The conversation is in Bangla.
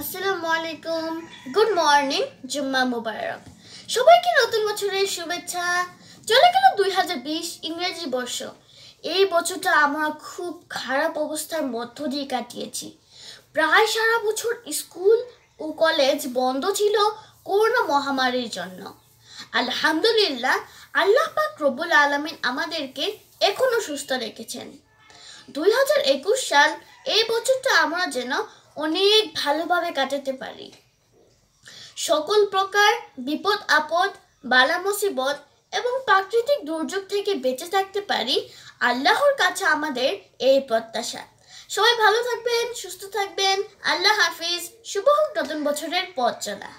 আসসালামু আলাইকুম। গুড মর্নিং জুম্মা মুবারক। সবাইকে নতুন বছরের শুভেচ্ছা। চলে গেল দুই হাজার বিশ ইংরেজি বর্ষ। এই বছরটা আমরা খুব খারাপ অবস্থার মধ্য দিয়ে কাটিয়েছি। প্রায় সারা বছর স্কুল ও কলেজ বন্ধ ছিল করোনা মহামারীর জন্য। আলহামদুলিল্লাহ, আল্লাহ পাক রব্বুল আলমিন আমাদেরকে এখনও সুস্থ রেখেছেন। দুই হাজার একুশ সাল এই বছরটা আমরা যেন অনেক ভালোভাবে কাটাতে পারি। সকল প্রকার বিপদ, আপদ, বালা মুসিবত এবং প্রাকৃতিক দুর্যোগ থেকে বেঁচে থাকতে পারি, আল্লাহর কাছে আমাদের এই প্রত্যাশা। সবাই ভালো থাকবেন, সুস্থ থাকবেন, আল্লাহ হাফিজ। শুভ নতুন বছরের পথ চলা।